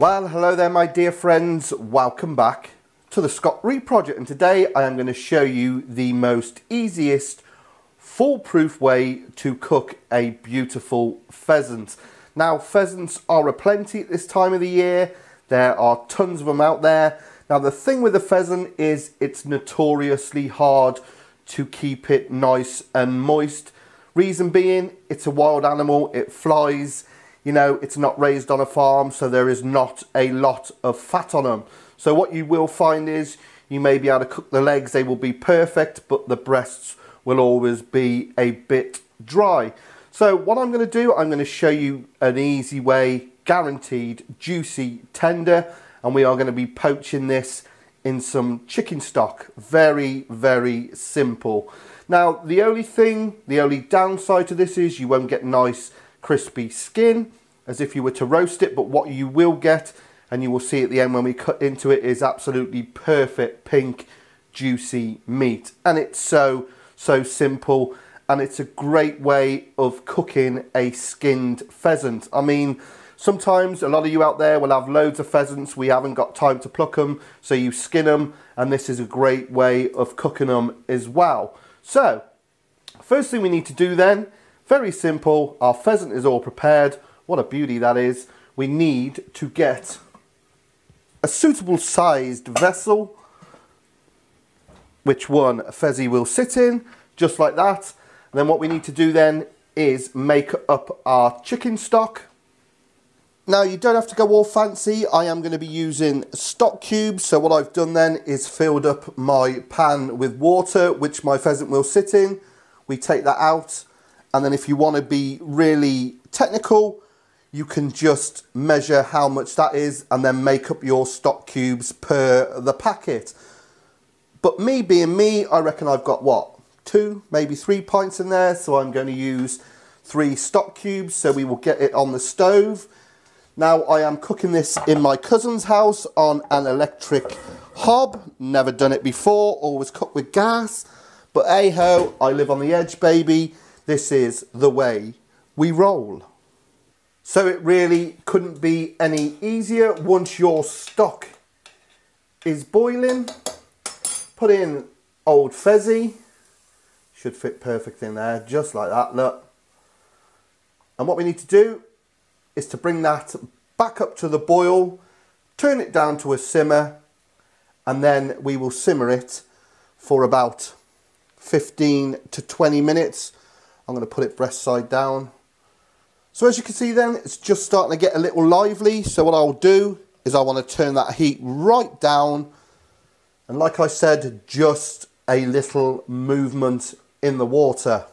Well, hello there my dear friends, welcome back to the Scott Rea Project and today I am going to show you the most easiest foolproof way to cook a beautiful pheasant. Now pheasants are aplenty at this time of the year, there are tons of them out there. Now the thing with the pheasant is it's notoriously hard to keep it nice and moist. Reason being, it's a wild animal, it flies, you know, it's not raised on a farm, so there is not a lot of fat on them. So what you will find is you may be able to cook the legs, they will be perfect, but the breasts will always be a bit dry. So what I'm going to do, I'm going to show you an easy way, guaranteed, juicy, tender, and we are going to be poaching this in some chicken stock. Very, very simple. Now, the only thing, the only downside to this is you won't get nice crispy skin as if you were to roast it but what you will get and you will see at the end when we cut into it is absolutely perfect pink juicy meat. And it's so so simple and it's a great way of cooking a skinned pheasant. I mean sometimes a lot of you out there will have loads of pheasants. We haven't got time to pluck them so you skin them and this is a great way of cooking them as well. So first thing we need to do then very simple. Our pheasant is all prepared. What a beauty that is. We need to get a suitable sized vessel which one Fezzy will sit in, just like that. And then what we need to do then is make up our chicken stock. Now you don't have to go all fancy, I am going to be using stock cubes, so what I've done then is filled up my pan with water, which my pheasant will sit in. We take that out, and then if you want to be really technical, you can just measure how much that is and then make up your stock cubes per the packet. But me being me, I reckon I've got what? Two, maybe three pints in there. So I'm going to use three stock cubes. So we will get it on the stove. Now I am cooking this in my cousin's house on an electric hob. Never done it before, always cooked with gas. But hey ho, I live on the edge, baby. This is the way we roll. So it really couldn't be any easier. Once your stock is boiling, put in old Fezzy. Should fit perfect in there, just like that, look. And what we need to do is to bring that back up to the boil, turn it down to a simmer, and then we will simmer it for about 15 to 20 minutes I'm going to put it breast side down. So as you can see then, it's just starting to get a little lively. So what I'll do is I want to turn that heat right down. And like I said, just a little movement in the water.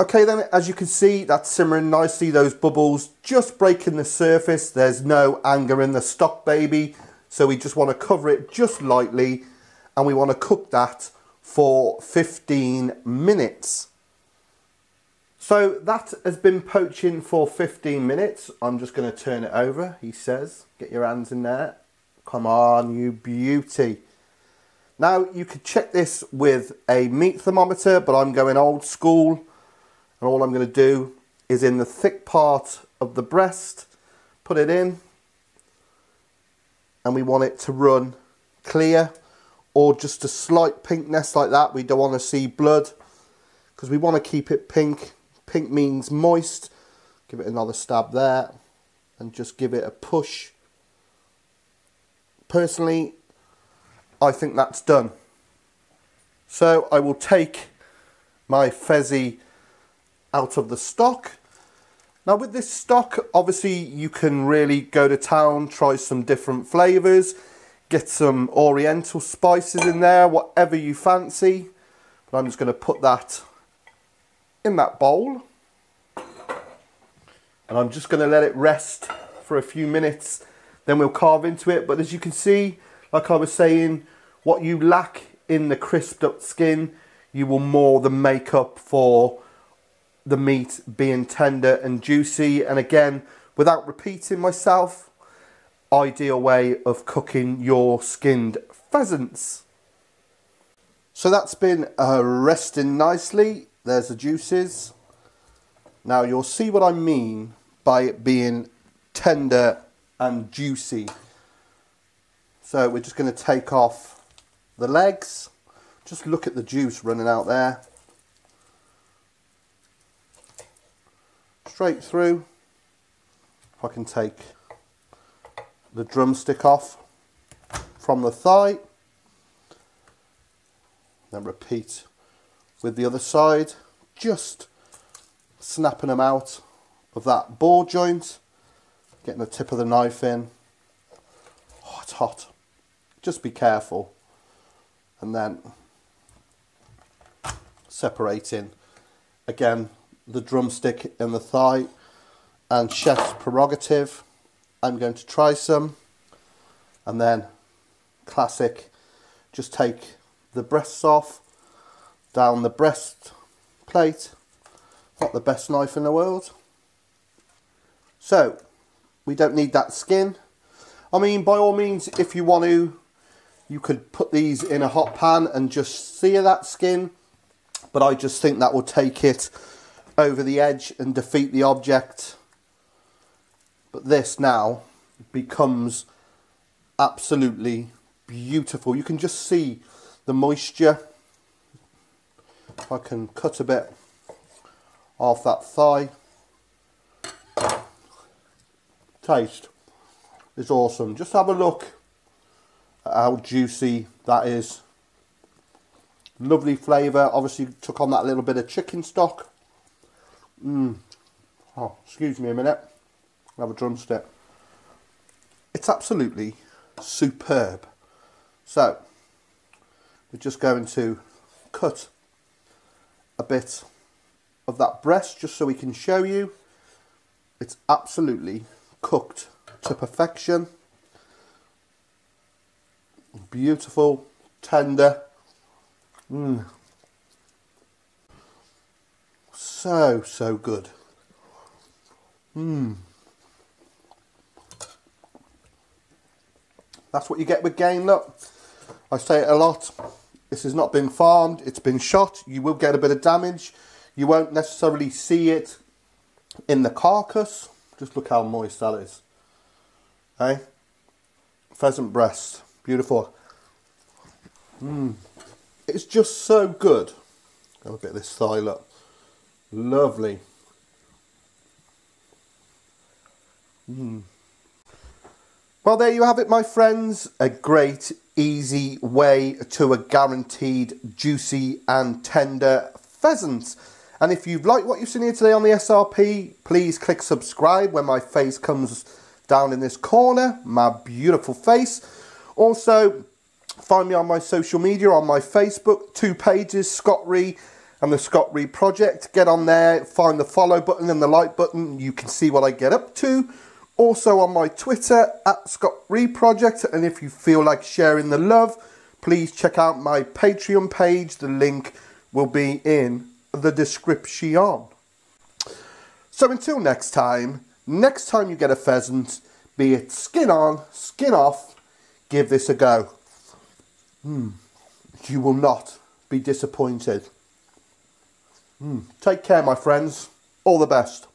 Okay then, as you can see, that's simmering nicely, those bubbles just breaking the surface. There's no anger in the stock, baby. So we just want to cover it just lightly and we want to cook that for 15 minutes. So that has been poaching for 15 minutes. I'm just going to turn it over, he says. Get your hands in there. Come on, you beauty. Now, you could check this with a meat thermometer, but I'm going old school. And all I'm going to do is in the thick part of the breast, put it in. And we want it to run clear or just a slight pinkness like that. We don't want to see blood because we want to keep it pink Pink means moist. Give it another stab there and just give it a push. Personally, I think that's done. So I will take my Fezzy out of the stock. Now with this stock, obviously you can really go to town, try some different flavours, get some oriental spices in there, whatever you fancy. But I'm just going to put that in that bowl. And I'm just going to let it rest for a few minutes. Then we'll carve into it. But as you can see, like I was saying, what you lack in the crisped up skin, you will more than make up for the meat being tender and juicy. And again, without repeating myself, ideal way of cooking your skinned pheasants. So that's been uh, resting nicely. There's the juices. Now you'll see what I mean by it being tender and juicy. So we're just going to take off the legs. Just look at the juice running out there. Straight through. If I can take the drumstick off from the thigh. Then repeat with the other side. Just snapping them out of that ball joint. Getting the tip of the knife in. Oh, it's hot. Just be careful. And then separating again the drumstick and the thigh and chef's prerogative. I'm going to try some and then classic just take the breasts off down the breast plate not the best knife in the world so we don't need that skin I mean by all means if you want to you could put these in a hot pan and just sear that skin but I just think that will take it over the edge and defeat the object but this now becomes absolutely beautiful. You can just see the moisture. I can cut a bit off that thigh. Taste is awesome. Just have a look at how juicy that is. Lovely flavour. Obviously took on that little bit of chicken stock. Mmm. Oh, excuse me a minute. Have a drumstick. It's absolutely superb. So, we're just going to cut a bit of that breast just so we can show you. It's absolutely cooked to perfection. Beautiful, tender. Mm. So, so good. Mmm. That's what you get with game look. I say it a lot. This has not been farmed, it's been shot. You will get a bit of damage. You won't necessarily see it in the carcass. Just look how moist that is. Hey? Pheasant breast. Beautiful. Mmm. It's just so good. Have a bit of this thigh, look. Lovely. Mmm. Well, there you have it, my friends. A great, easy way to a guaranteed juicy and tender pheasant. And if you've liked what you've seen here today on the SRP, please click subscribe when my face comes down in this corner. My beautiful face. Also, find me on my social media, on my Facebook, two pages, Scott Rea and the Scott Rea Project. Get on there, find the follow button and the like button. You can see what I get up to. Also on my Twitter, at Scott. And if you feel like sharing the love, please check out my Patreon page. The link will be in the description. So until next time, next time you get a pheasant, be it skin on, skin off, give this a go. Mm, you will not be disappointed. Mm, take care, my friends. All the best.